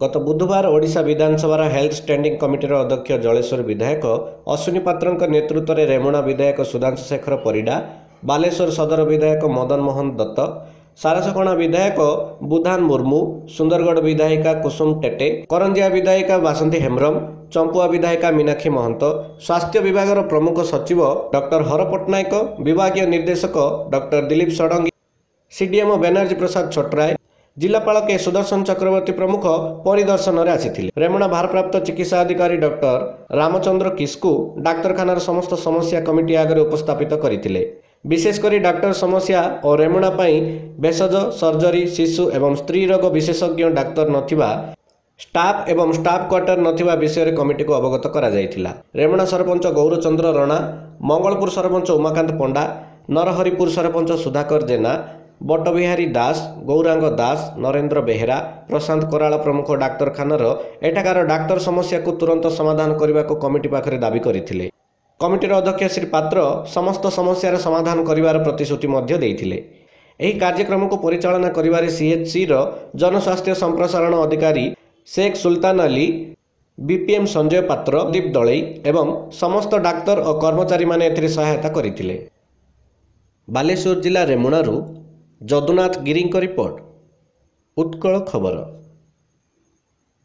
ଗତ ବୁଧବାର ଓଡ଼ିଶା ବିଧାନସଭାର ହେଲ୍ଥ ଷ୍ଟାଣ୍ଡିଂ କମିଟିର ଅଧ୍ୟକ୍ଷ ଜଳେଶ୍ୱର ବିଧାୟକ ଅଶ୍ୱିନୀ ପାତ୍ରଙ୍କ ନେତୃତ୍ୱରେ ରେମୁଣା ବିଧାୟକ ସୁଧାଂଶୁ ଶେଖର ପରିଡ଼ା ବାଲେଶ୍ୱର ସଦର ବିଧାୟକ ମଦନ ମୋହନ ଦତ୍ତ ସାରସକଣା ବିଧାୟକ ବୁଧାନ ମୁର୍ମୁ ସୁନ୍ଦରଗଡ଼ ବିଧାୟିକା କୁସୁମ ଟେଟେ କରଞ୍ଜିଆ ବିଧାୟିକା ବାସନ୍ତୀ ହେମ୍ରମ ଚମ୍ପୁଆ ବିଧାୟିକା ମୀନାକ୍ଷୀ ମହନ୍ତ ସ୍ୱାସ୍ଥ୍ୟ ବିଭାଗର ପ୍ରମୁଖ ସଚିବ ଡକ୍ଟର ହର ପଟ୍ଟନାୟକ ବିଭାଗୀୟ ନିର୍ଦ୍ଦେଶକ ଡକ୍ଟର ଦିଲ୍ଲୀପ ଷଡ଼ଙ୍ଗୀ ସିଡିଏମ୍ଓ ବେନାର୍ଜୀ ପ୍ରସାଦ ଛୋଟରାୟ ଜିଲ୍ଲାପାଳ କେ. ସୁଦର୍ଶନ ଚକ୍ରବର୍ତ୍ତୀ ପ୍ରମୁଖ ପରିଦର୍ଶନରେ ଆସିଥିଲେ। ରେମୁଣା ଭାରପ୍ରାପ୍ତ ଚିକିତ୍ସା ଅଧିକାରୀ ଡକ୍ଟର ରାମଚନ୍ଦ୍ର କିସ୍କୁ ଡାକ୍ତରଖାନାର ସମସ୍ତ ସମସ୍ୟା କମିଟି ଆଗରେ ଉପସ୍ଥାପିତ କରିଥିଲେ। ବିଶେଷ କରି ଡାକ୍ତର ସମସ୍ୟା ଓ ରେମୁଣା ପାଇଁ ଭେଷଜ ସର୍ଜରୀ ଶିଶୁ ଏବଂ ସ୍ତ୍ରୀ ରୋଗ ବିଶେଷଜ୍ଞ ଡାକ୍ତର ନଥିବା ଷ୍ଟାଫ୍ ଏବଂ ଷ୍ଟାଫ୍ କ୍ୱାର୍ଟର ନଥିବା ବିଷୟରେ କମିଟିକୁ ଅବଗତ କରାଯାଇଥିଲା। ରେମୁଣା ସରପଞ୍ଚ ଗୌରଚନ୍ଦ୍ର ରଣା ମଙ୍ଗଳପୁର ସରପଞ୍ଚ ଉମାକାନ୍ତ ପଣ୍ଡା ନରହରିପୁର ସରପଞ୍ଚ ସୁଧାକର ଜେନା ବଟବିହାରୀ ଦାସ ଗୌରାଙ୍ଗ ଦାସ ନରେନ୍ଦ୍ର ବେହେରା ପ୍ରଶାନ୍ତ କରାଳ ପ୍ରମୁଖ ଡାକ୍ତରଖାନାର ଏଠାକାର ଡାକ୍ତର ସମସ୍ୟାକୁ ତୁରନ୍ତ ସମାଧାନ କରିବାକୁ କମିଟି ପାଖରେ ଦାବି କରିଥିଲେ। କମିଟିର ଅଧ୍ୟକ୍ଷ ଶ୍ରୀ ପାତ୍ର ସମସ୍ତ ସମସ୍ୟାର ସମାଧାନ କରିବାର ପ୍ରତିଶ୍ରୁତି ମଧ୍ୟ ଦେଇଥିଲେ। ଏହି କାର୍ଯ୍ୟକ୍ରମକୁ ପରିଚାଳନା କରିବାରେ ସିଏଚ୍ସିର ଜନସ୍ୱାସ୍ଥ୍ୟ ସମ୍ପ୍ରସାରଣ ଅଧିକାରୀ ଶେଖ୍ ସୁଲତାନ ଅଲି ବିପିଏମ୍ ସଞ୍ଜୟ ପାତ୍ର ଦୀପ ଦଳେଇ ଏବଂ ସମସ୍ତ ଡାକ୍ତର ଓ କର୍ମଚାରୀମାନେ ଏଥିରେ ସହାୟତା କରିଥିଲେ। ବାଲେଶ୍ୱର ଜିଲ୍ଲା ରେମୁଣାରୁ ଯଦୁନାଥ ଗିରିଙ୍କ ରିପୋର୍ଟ ଉତ୍କଳ ଖବର।